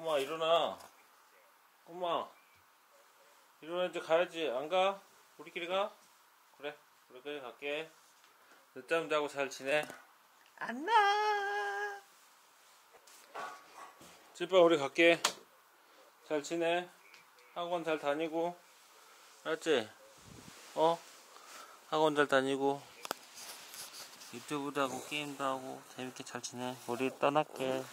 꼬마 일어나. 꼬마 일어나 이제 가야지. 안 가? 우리끼리 가? 그래 우리끼리 갈게. 늦잠 자고 잘 지내. 안나. 찌빠 우리 갈게. 잘 지내. 학원 잘 다니고. 알았지? 어? 학원 잘 다니고. 유튜브도 하고 게임도 하고 재밌게 잘 지내. 우리 떠날게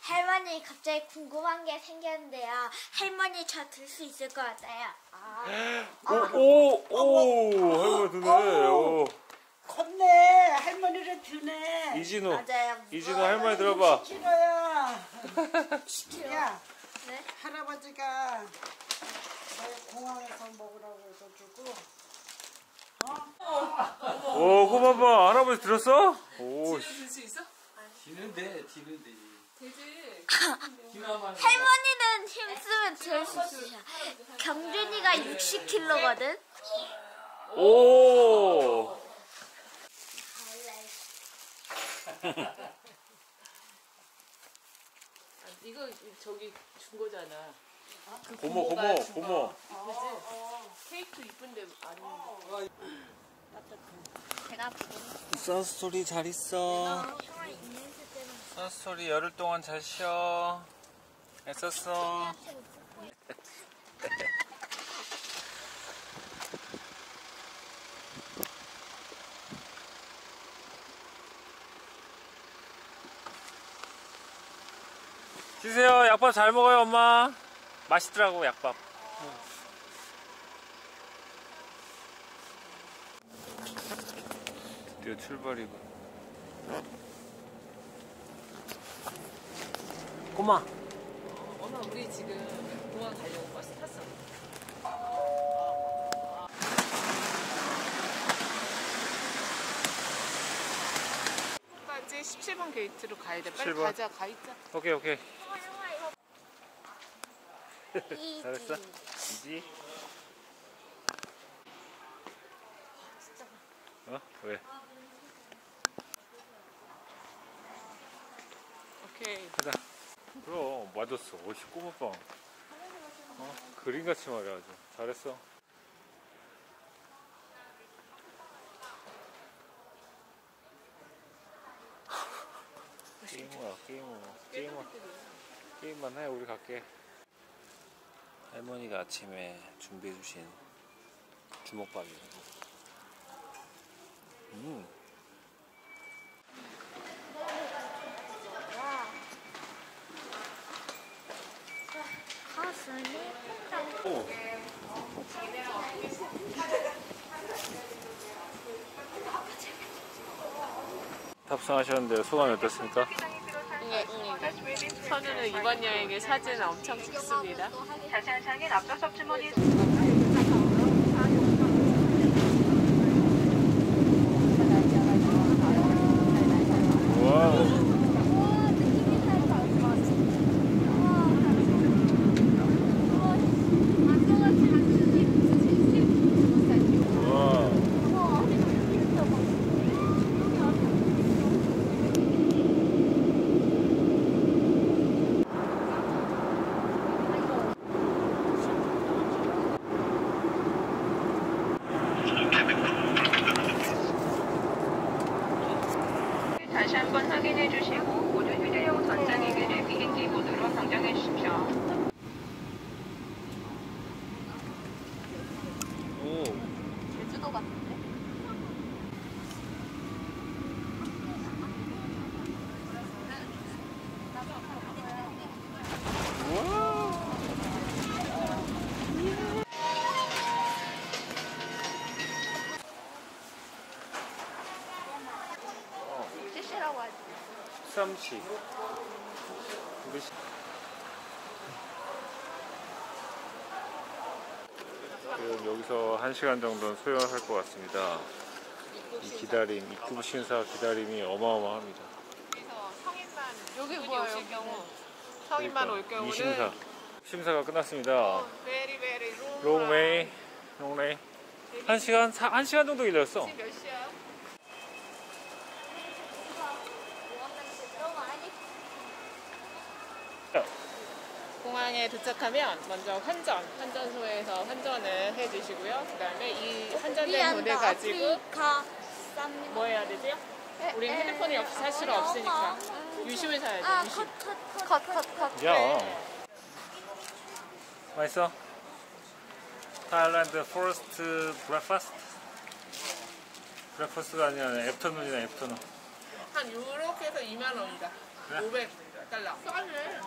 할머니 갑자기 궁금한 게 생겼는데요. 할머니 저 들 수 있을 것 같아요. 아, 오, 오, 오, 할머니 드네. 오. 컸네 할머니를 드네 이진우, 맞아요. 이진우 할머니 들어봐. 싫어야 야 네? 할아버지가 공항에서 먹으라고 해서 주고 오, 꼬마봐, 할아버지 들었어? 오, 씨. 들수 있어? 지는데 지는데 되지. 할머니는 힘쓰면 들수 있어요. 경준이가 60kg거든. 오. 아, 이거 저기 준 거잖아. 그 고모, 고모. 고모. 이쁘지? 케이크 이쁜데 아닌데. 제가 보고 선스토리 잘 있어. 선스토리 열흘 동안 잘 쉬어. 애썼어. 드세요. 약밥 잘 먹어요, 엄마. 맛있더라고, 약밥. 드디어 출발이고. 꼬마. 엄마 우리 지금 공항 가려고 버스 탔어. 까지 17번 게이트로 가야 돼. 빨리 17번. 가자. 가 있자. 오케이, 오케이. 잘했어? 이지? 어? 왜? 오케이. 가자. 그럼 맞았어. 어이 꼬마빵. 어? 그림같이 말해 아주. 잘했어. 게임이야 게임이야 게임만 게임만 해 우리 갈게. 할머니가 아침에 준비해 주신 주먹밥이에요. 음. 탑승하셨는데 소감이 어떻습니까? 선우는 이번 여행의 사진을 엄청 찍습니다. 자세한 사항은 앞서서 주머니에 와우. 30. 지금 여기서 1시간 정도는 소요할 것 같습니다 이 기다림, 입국 심사 기다림이 어마어마합니다 여기 뭐예요? 경우 성인만 올 그러니까 경우는 이 심사 심사가 끝났습니다 롱메이 롱메이 1시간 1시간 정도 기다렸어. 지금 몇 시? 공항에 도착하면 먼저 환전, 환전소에서 환전을 해주시고요. 그 다음에 이 환전된 돈을 가지고. 뭐 해야 되지요? 우리 핸드폰이 없, 살 수가 없으니까 유심을 사야죠. 아, 유심. 컷, 컷, 컷, 컷, 컷. 야. 네. 맛있어? 타일랜드 포스트 브렉퍼스트? 브렉퍼스트가 아니라 애프터눈이다 애프터눈 한 이렇게 해서 2만 원이다. 그래? 500달러. 싸네.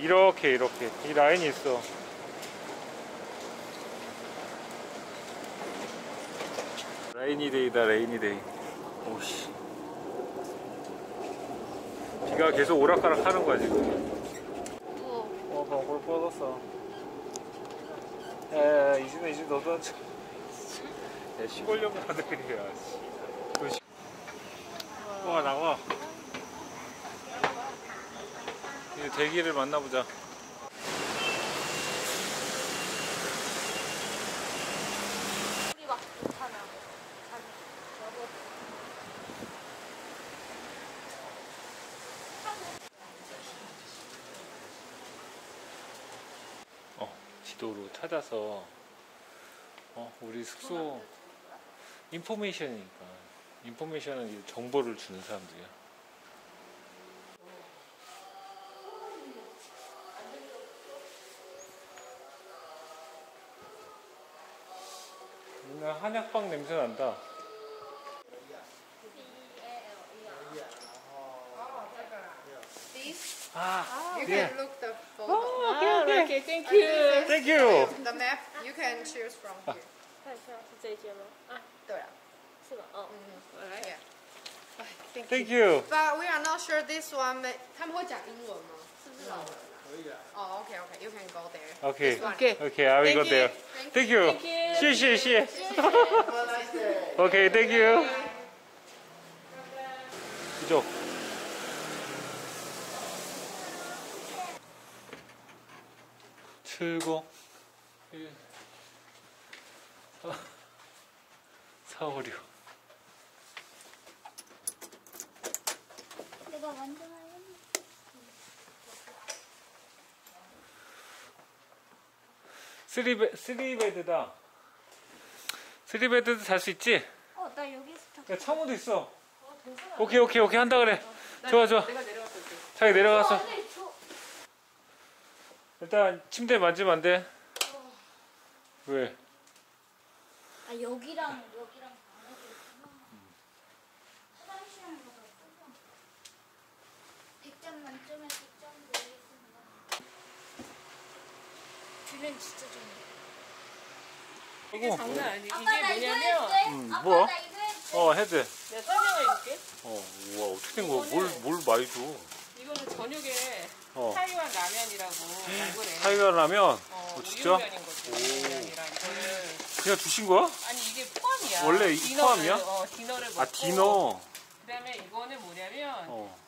이렇게 이렇게. 이 라인이 있어. 레이니데이다 레이니데이 오씨. 비가 계속 오락가락 하는 거야 지금. 어 방울 뻗었어. 야야야 이진아 이진 너도 앉아. 야 시골 영화들이야 씨. 와 나와 이제 대기를 만나보자. 어, 지도로 찾아서 어, 우리 숙소 인포메이션이니까 인포메이션은 이 정보를 주는 사람들이야. 오늘 한약방 냄새 난다. 아, You 예. can look the photo. Oh, okay, okay. okay, thank you. Thank you. The map you can choose from here. 看一下是这间吗？啊，对啊，是吧？哦， yeah. Thank you. Thank you. But we are not sure this one. May... 他们会讲英文吗？是不是？ Oh, okay, okay. You can go there. Okay. Okay. Okay, I will go there. Thank you. Thank you. 谢谢。Okay, thank you. 이쪽. 틀고 1 4 5 6 내가 완전 알겠네. 쓰리베 쓰리베드다. 쓰리베드도 잘 수 있지? 어, 나 여기서 다야 창호도 있어. 오케이 오케이 오케이 한다 그래. 좋아 좋아. 내가 내려갔을 때. 자기 내려가서 저 일단 침대 만지면 안 돼. 왜? 아 여기랑 여기랑 안에도 있구나. 화장실은 뭐가 없어. 100점 만점에 100점 드리겠습니다. view는 진짜 좋네. 이게 장난 아니. 이게 뭐냐면? 음, 뭐야? 어 head. 내가 설명해 줄게. 어 우와 어떻게 된 거야? 뭘 뭘 많이 줘? 이거는 저녁에 어 타이완 라면이라고 먹으래. 타이완 라면. 어, 어, 진짜? 우육면이랑 이거를 그냥 주신 거야? 아니 이게 포함이야. 원래 이 dinner를, 포함이야? 어, dinner를 먹고. 아 dinner. 그다음에 이거는 뭐냐면 어.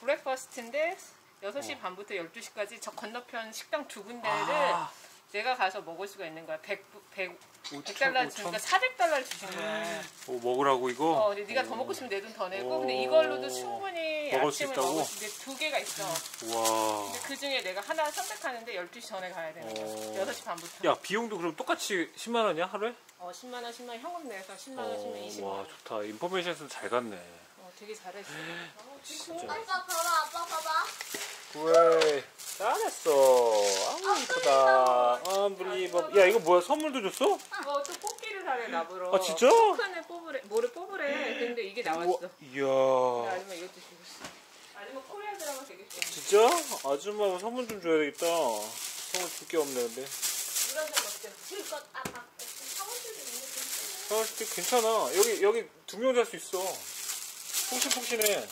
breakfast인데 6시 반부터 12시까지 저 건너편 식당 두 군데를 아, 내가 가서 먹을 수가 있는 거야. 100, 100, 5천 100달러 주니까 400달러를 주신 거야. 어, 먹으라고 이거. 어, 근데 네가 더 먹고 싶으면 내 돈 더 내고 오. 근데 이걸로도 충분히 먹을 수 아침을 있다고? 먹을 수 있는데 두 개가 있어. 와. 근데 그 중에 내가 하나 선택하는데 12시 전에 가야 되는 거야. 어. 6시 반부터. 야 비용도 그럼 똑같이 10만 원이야 하루에? 어, 10만 원, 10만 원 현금 내서 10만 원, 10만 원, 20만 와 원. 좋다. information은 잘 갔네. 어, 되게 잘했어. 어, 진짜. 아빠 봐봐, 아빠 봐봐. 왜 잘했어. 아우 이쁘다. 아브리버. 야 이거 뭐야 선물도 줬어? 어, 또 뽑기를 하래 나보러. 아, 진짜? 토큰을 뽑으래, 뭐를 뽑으래. 근데 이게 나왔어. 우와, 이야. 아줌마 이것도 주고 싶어. 아줌마 코리아 드라마 되게 좋아. 진짜? 아줌마가 선물 좀 줘야 되겠다. 선물 줄게 없네 근데. 이런 거? 실컷 있는데. 사실 괜찮아. 여기 여기 두 명 잘 수 있어. 폭신폭신해.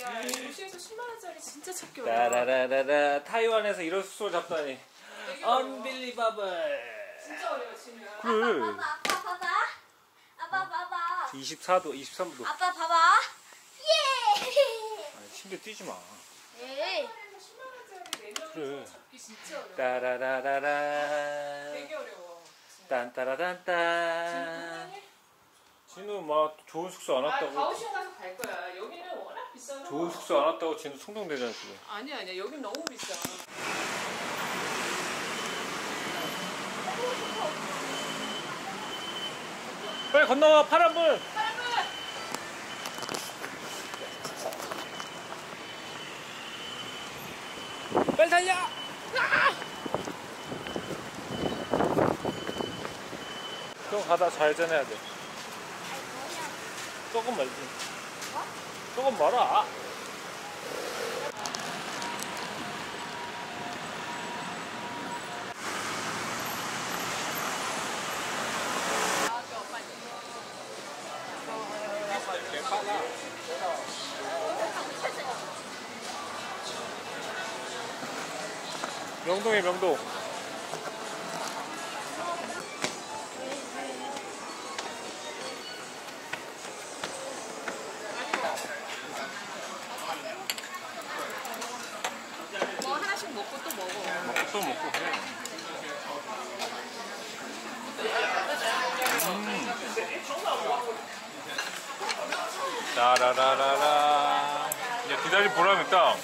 야, 이 도시에서 10만 원짜리 진짜 찾기 어려워. 라라라라라 타이완에서 이런 숙소를 잡다니. 되게 어려워. Unbelievable. 진짜 어려워, 진우야. 그래. 봐봐, 아빠 봐봐. 아빠 봐봐. 24도, 23도. 아빠 봐봐. 예. 아니, 침대 뛰지 마. 에이. 10만 원짜리 네 명이서 그래. 찾기 진짜 어려워. 따라라라라. 되게 어려워. 딴따라단딴. 진우 막 좋은 숙소 안 아, 왔다고. 가오슝 가서 갈 거야. 여기는 비싸서. 좋은 숙소 안 왔다고 진우 충동되잖아 지금. 아니야, 아니야. 여긴 너무 비싸. 빨리 건너와 파란불. 빨리 달려. 그럼 가다 좌회전해야 돼. 조금 말지. 조금 멀어. 명동에 명동. 라라라라. 이제 기다린 보람 있다.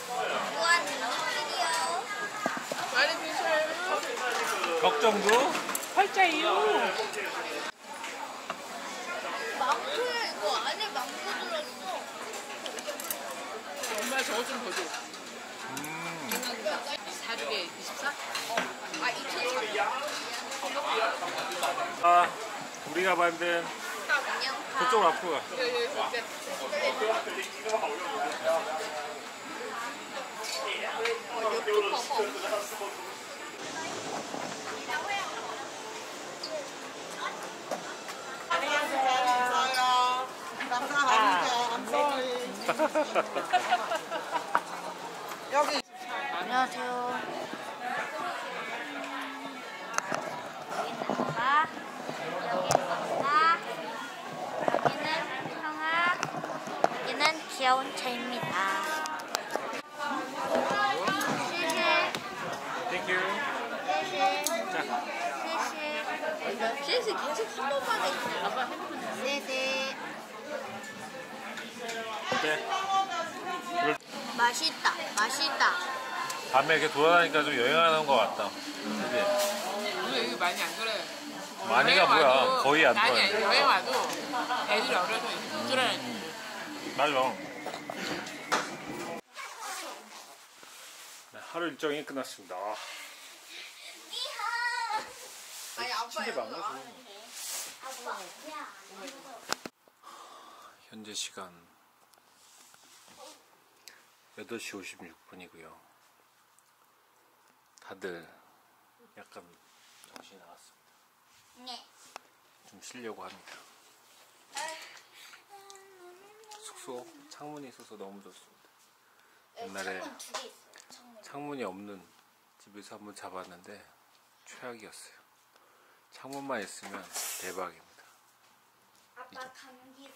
걱정도 팔자이요. 망토 이거 안에 망토 들었어. 엄마 저거 좀 더 줘. 음. 4주에 24? 아 2천 아, 우리가 만든 안녕. 그쪽으로 앞으로 가. 네, 네, 안녕하세요. 귀여운 채입니다. 谢谢, thank you. 谢谢, 谢谢 계속 한 번만 해. 아빠 핸드폰 谢谢. 어때? 맛있다, 맛있다. 밤에 이렇게 돌아다니까 좀 여행하는 것 같다. 그지? 우리 여기 많이 안 돌아요. 많이가 뭐야? 와도- 거의 안 돌아요. 아니, 여행 와도 애들이 어려서 이렇게 못 돌아다니고. 맞아. 네, 하루 일정이 끝났습니다. 아니 침대. 현재 시간 8시 56분이고요. 다들 약간 정신이 나갔습니다. 네. 좀 쉬려고 합니다. 숙소 창문이 있어서 너무 좋습니다. 옛날에 창문 두 개 있어. 창문. 창문이 없는 집에서 한번 잡았는데 최악이었어요. 창문만 있으면 대박입니다. 아빠 감기